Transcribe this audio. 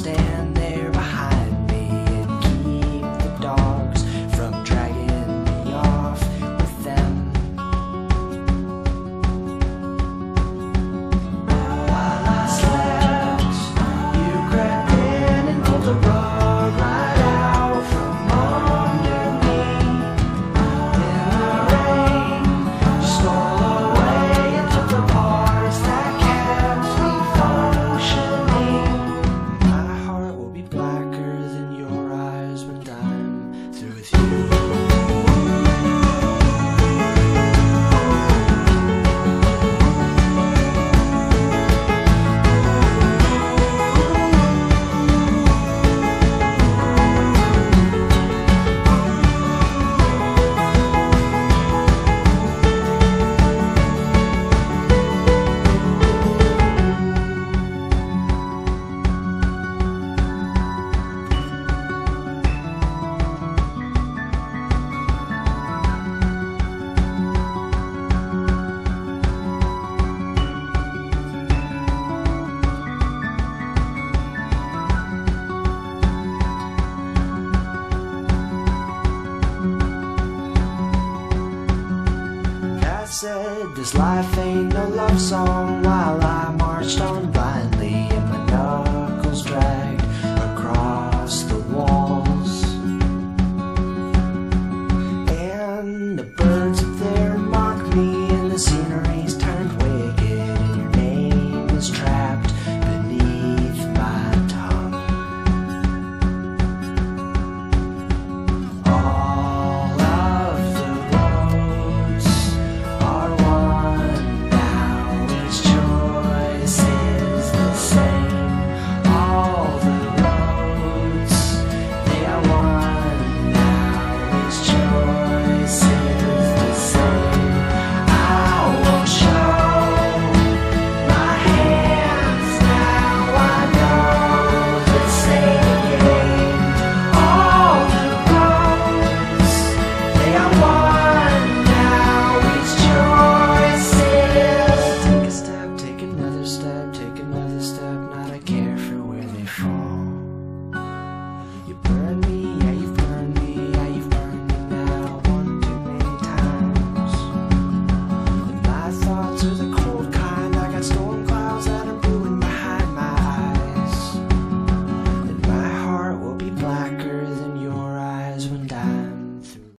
anyone said, this life ain't no love song